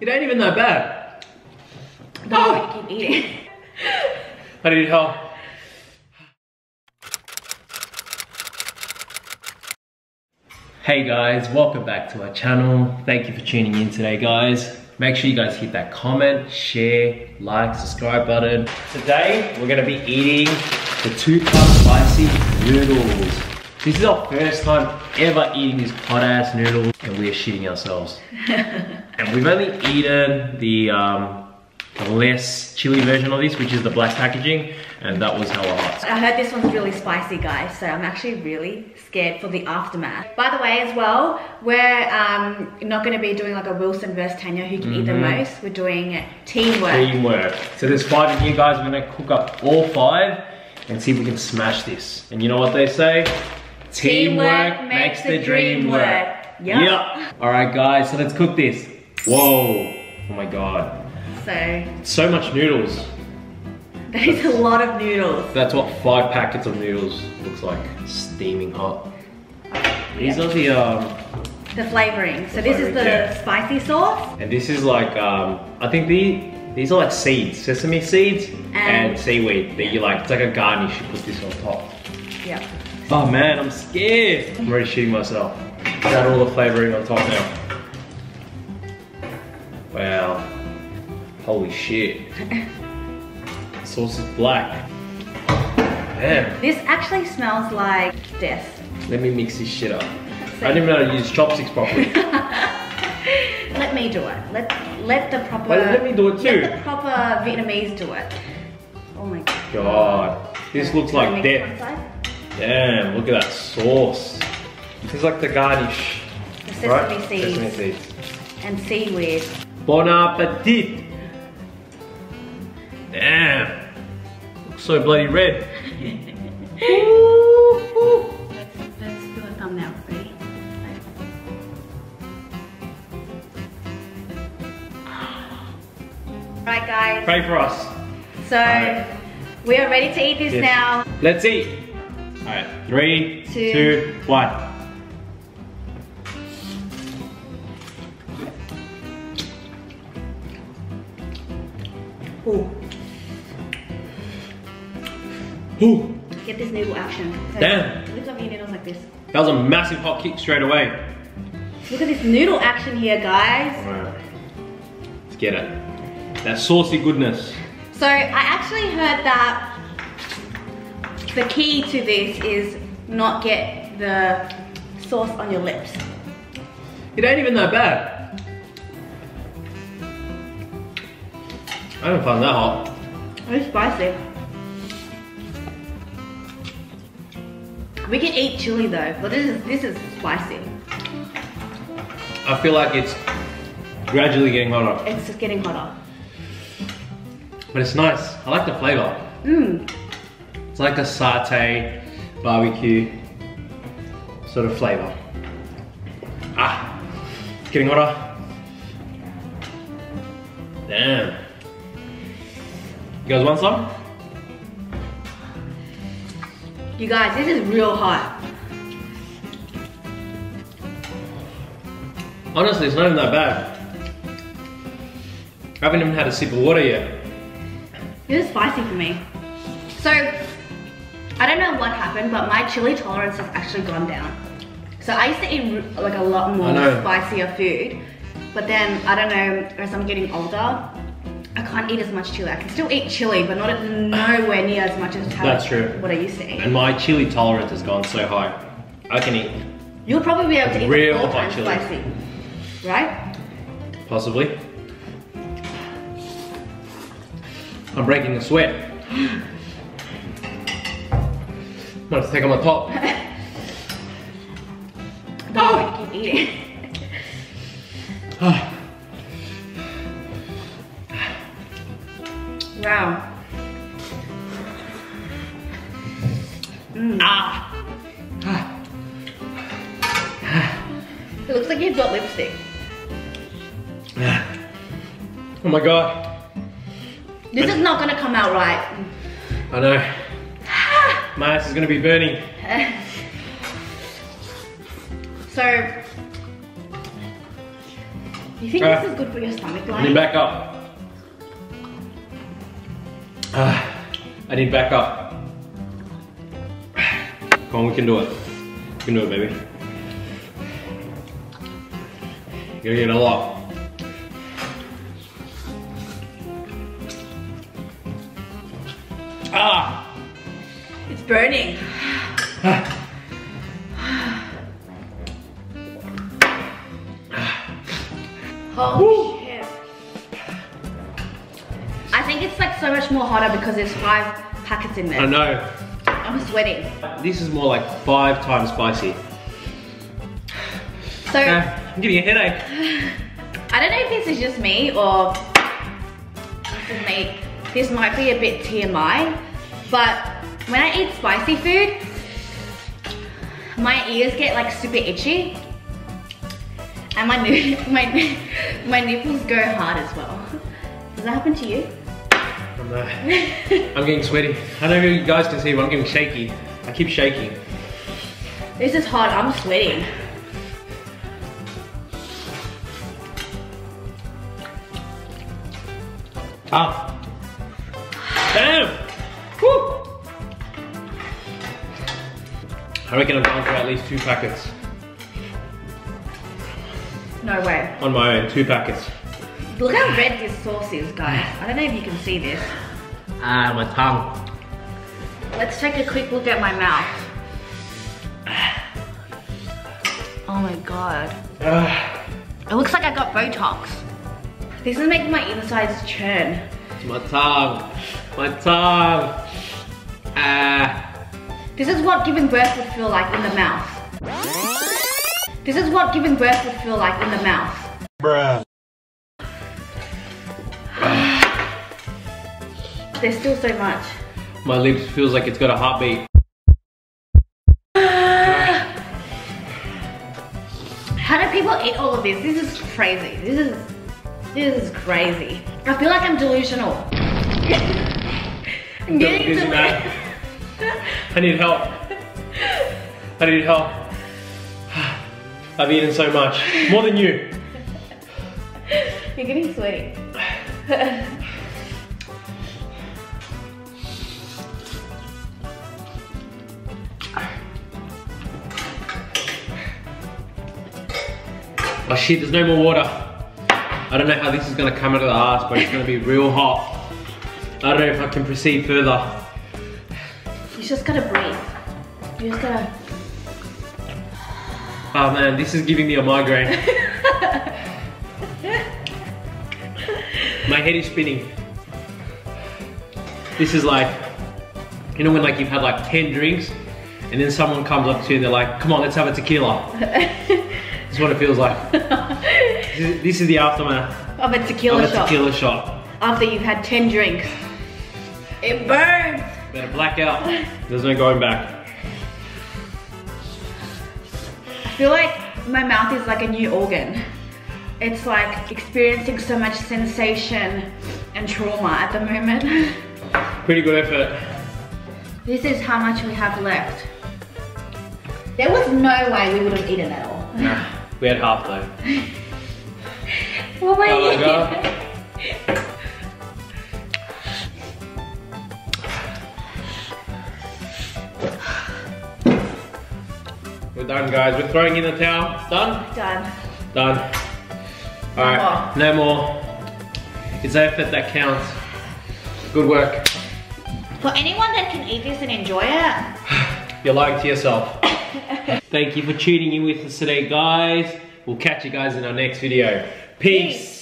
It ain't even that bad. No, you keep eating. I need help. Hey guys, welcome back to our channel. Thank you for tuning in today, guys. Make sure you guys hit that comment, share, like, subscribe button. Today, we're gonna be eating the two cup spicy noodles. This is our first time ever eating these hot ass noodles and we are shitting ourselves. and we've only eaten the, um, the less chili version of this, which is the black packaging, and that was hella hot. I heard this one's really spicy, guys, so I'm actually really scared for the aftermath. By the way, as well, we're um, not going to be doing like a Wilson versus Tania who can eat the Mhm. most. We're doing teamwork. Teamwork. So there's five of you guys, we're gonna cook up all five and see if we can smash this. And you know what they say? Teamwork makes the dream work. Yup. Yeah. All right, guys, so let's cook this. Whoa. Oh my God. So So much noodles. that is a lot of noodles. That's what five packets of noodles looks like. Steaming hot. These are the, um, The flavoring. So this is the yeah. spicy sauce. and this is like, um, I think the, these are like seeds, sesame seeds and, And- seaweed that you like, it's like a garnish, you put this on top. Yep. Oh man, I'm scared. I'm already shitting myself. Got all the flavoring on top now. Wow. Holy shit. Sauce is black. Man, This actually smells like death. let me mix this shit up. I didn't even know how to use chopsticks properly. Let me do it. Let let the proper. Well, let me do it too. Let the proper Vietnamese do it. Oh my god. God, this looks like mix one death. Damn, look at that sauce. This is like the garnish, The sesame right? seeds Sesame seeds. and seaweed. Bon appetit! Damn! Looks so bloody red. Let's, let's do a thumbnail. Ready? Right, guys. Pray for us. So Alright. we are ready to eat this Yes. now. Let's eat. Alright, three, Two. two, one. Ooh, Ooh, get this noodle action. So Damn. Lift up your noodles like this. that was a massive hot kick straight away. Look at this noodle action here, guys. Alright. Let's get it. That saucy goodness. So I actually heard that the key to this is not get the sauce on your lips. It ain't even that bad. I don't find that hot. It's spicy. We can eat chili though, but this is this is spicy. I feel like it's gradually getting hotter. It's just getting hotter. But it's nice. I like the flavor. Mmm. It's like a satay, barbecue sort of flavor. Ah, it's getting hotter. Damn. You guys want some? You guys, this is real hot. Honestly, it's not even that bad. I haven't even had a sip of water yet. Is spicy for me. So, I don't know what happened, but my chili tolerance has actually gone down. So I used to eat like a lot more spicier food, but then I don't know, as I'm getting older, I can't eat as much chili. I can still eat chili, but not nowhere near as much as That's true. what I used to eat. And my chili tolerance has gone so high. I can eat, You'll probably be able to eat Real hot chili. spicy, right? possibly. I'm breaking a sweat. I'm gonna take on my top. Don't keep eating. wow. Mm. Ah. It looks like you've got lipstick. Oh my god. This is not gonna come out right. I know. My ass is gonna be burning. So, You think this is good for your stomach line? I need back up. Ah, I need back up. Come on, we can do it. We can do it, baby. You're gonna get a lot. Burning. Holy shit. I think it's like so much more hotter because there's five packets in there. I know. I'm sweating. This is more like five times spicy. So, Ah, I'm getting a headache. I don't know if this is just me or this is me. This might be a bit TMI, but when I eat spicy food, my ears get like super itchy, and my my my nipples go hard as well. Does that happen to you? I'm, uh, I'm getting sweaty. I don't know if you guys can see, but I'm getting shaky. I keep shaking. This is hot. I'm sweating. Ah. Damn! I reckon I've gone through at least two packets No way. on my own. Two packets. Look how red this sauce is, guys. I don't know if you can see this. Ah, my tongue. Let's take a quick look at my mouth. Oh my god. Ah, It looks like I got Botox. This is making my insides churn. It's my tongue. My tongue. Ah. This is what giving birth would feel like in the mouth. This is what giving birth would feel like in the mouth. Bruh. There's still so much. My lips feels like it's got a heartbeat. How do people eat all of this? This is crazy. This is this is crazy. I feel like I'm delusional. I'm getting Dizzy, delu- man. I need help. I need help. I've eaten so much. More than you. You're getting sweaty. Oh shit, there's no more water. I don't know how this is gonna come out of the ass, but it's gonna be real hot. I don't know if I can proceed further. Just gotta breathe. You just gotta. Oh man, this is giving me a migraine. My head is spinning. This is like, you know when like you've had like 10 drinks and then someone comes up to you and they're like, come on, let's have a tequila. That's what it feels like. This is, this is the aftermath of a tequila of a shot tequila shot. after you've had 10 drinks. It burns. Better black out. There's no going back. I feel like my mouth is like a new organ. It's like experiencing so much sensation and trauma at the moment. Pretty good effort. This is how much we have left. There was no way we would have eaten it all. Nah, we had half though. Oh my, Oh We're done guys, we're throwing in the towel. Done? Done. Done. Alright, no more. It's effort that counts. Good work. For anyone that can eat this and enjoy it, You're lying to yourself. Thank you for tuning in with us today guys. We'll catch you guys in our next video. Peace. Peace.